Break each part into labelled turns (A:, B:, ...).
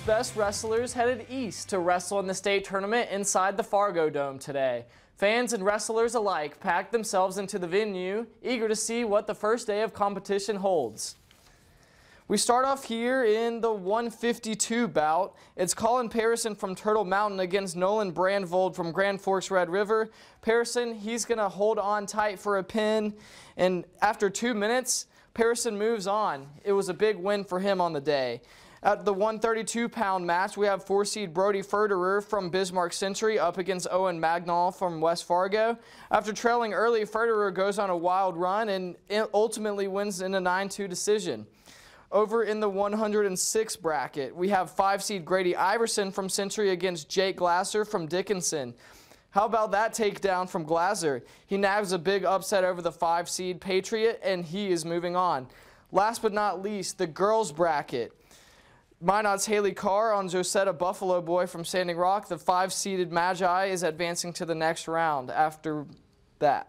A: Best wrestlers headed east to wrestle in the state tournament inside the Fargo Dome today. Fans and wrestlers alike packed themselves into the venue, eager to see what the first day of competition holds. We start off here in the 152 bout. It's Colin Parison from Turtle Mountain against Nolan Brandvold from Grand Forks Red River. Parison, he's going to hold on tight for a pin, and after two minutes, Parison moves on. It was a big win for him on the day. At the 132-pound match, we have four-seed Brody Ferderer from Bismarck Century up against Owen Magnall from West Fargo. After trailing early, Ferderer goes on a wild run and ultimately wins in a 9-2 decision. Over in the 106 bracket, we have five-seed Grady Iverson from Century against Jake Glasser from Dickinson. How about that takedown from Glaser? He nabs a big upset over the five-seed Patriot, and he is moving on. Last but not least, the girls bracket. Minot's Haley Carr on Josetta Buffalo Boy from Standing Rock. The five-seeded Magi is advancing to the next round after that.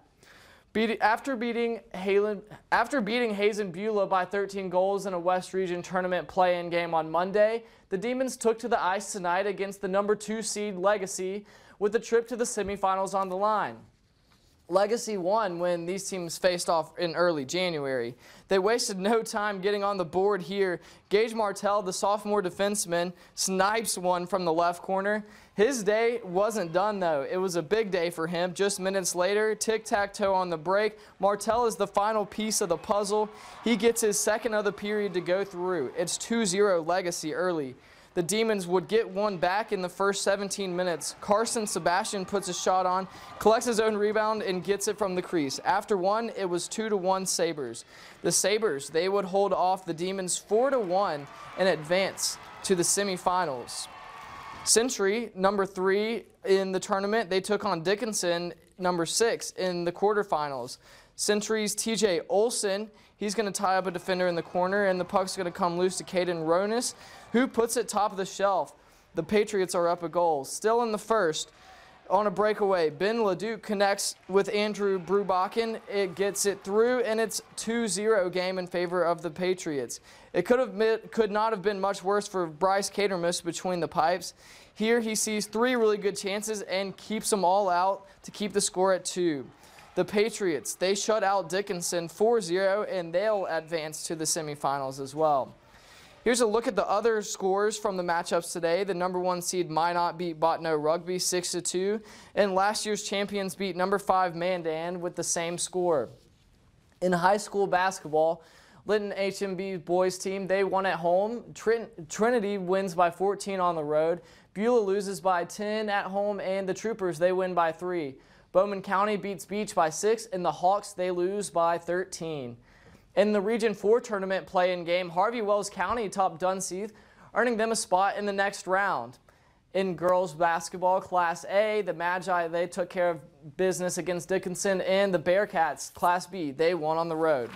A: After beating Halen, after beating Hazen Beulah by 13 goals in a West Region tournament play-in game on Monday, the Demons took to the ice tonight against the number two seed Legacy with a trip to the semifinals on the line. Legacy won when these teams faced off in early January. They wasted no time getting on the board here. Gage Martell, the sophomore defenseman, snipes one from the left corner. His day wasn't done, though. It was a big day for him. Just minutes later, tic-tac-toe on the break. Martell is the final piece of the puzzle. He gets his second of the period to go through. It's 2-0 Legacy early. The Demons would get one back in the first 17 minutes. Carson Sebastian puts a shot on, collects his own rebound, and gets it from the crease. After one, it was 2 to one Sabres. The Sabres, they would hold off the Demons 4 to one and advance to the semifinals. Century, number three in the tournament, they took on Dickinson, number six, in the quarterfinals. Century's TJ Olson, he's going to tie up a defender in the corner, and the puck's going to come loose to Caden Ronis, who puts it top of the shelf. The Patriots are up a goal. Still in the first, on a breakaway, Ben Leduc connects with Andrew Brubachen. It gets it through, and it's 2-0 game in favor of the Patriots. It could, have could not have been much worse for Bryce Catermus between the pipes. Here he sees three really good chances and keeps them all out to keep the score at two. The Patriots, they shut out Dickinson 4-0, and they'll advance to the semifinals as well. Here's a look at the other scores from the matchups today. The number one seed Minot beat Bottineau Rugby 6-2, and last year's champions beat number five Mandan with the same score. In high school basketball, Linton HMB boys team, they won at home. Trinity wins by 14 on the road. Beulah loses by 10 at home, and the Troopers, they win by 3. Bowman County beats Beach by 6, and the Hawks, they lose by 13. In the Region 4 tournament play-in game, Harvey Wells County topped Dunseith, earning them a spot in the next round. In girls basketball, Class A, the Magi, they took care of business against Dickinson, and the Bearcats, Class B, they won on the road.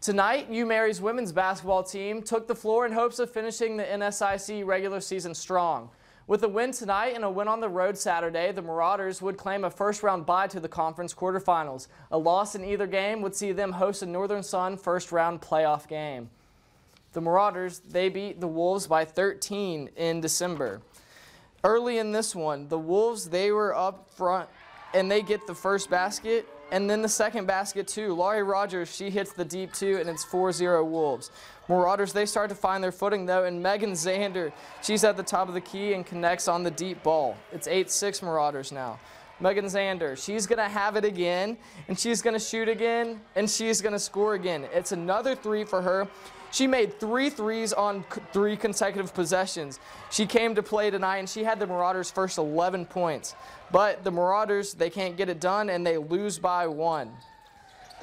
A: Tonight, U Mary's women's basketball team took the floor in hopes of finishing the NSIC regular season strong. With a win tonight and a win on the road Saturday, the Marauders would claim a first-round bye to the conference quarterfinals. A loss in either game would see them host a Northern Sun first-round playoff game. The Marauders, they beat the Wolves by 13 in December. Early in this one, the Wolves, they were up front and they get the first basket and then the second basket too. Laurie Rogers, she hits the deep two and it's 4-0 Wolves. Marauders, they start to find their footing though, and Megan Zander, she's at the top of the key and connects on the deep ball. It's 8-6 Marauders now. Megan Zander, she's going to have it again, and she's going to shoot again, and she's going to score again. It's another three for her. She made three threes on three consecutive possessions. She came to play tonight, and she had the Marauders' first 11 points. But the Marauders, they can't get it done, and they lose by one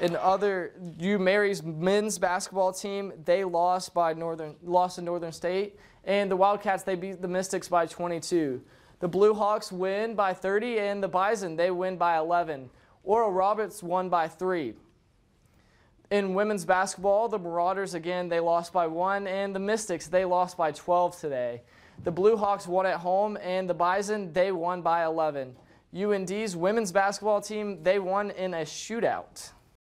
A: in other U Mary's men's basketball team, they lost by Northern lost to Northern State, and the Wildcats they beat the Mystics by 22. The Blue Hawks win by 30, and the Bison they win by 11. Oral Roberts won by three. In women's basketball, the Marauders again they lost by one, and the Mystics they lost by 12 today. The Blue Hawks won at home, and the Bison they won by 11. UND's women's basketball team they won in a shootout.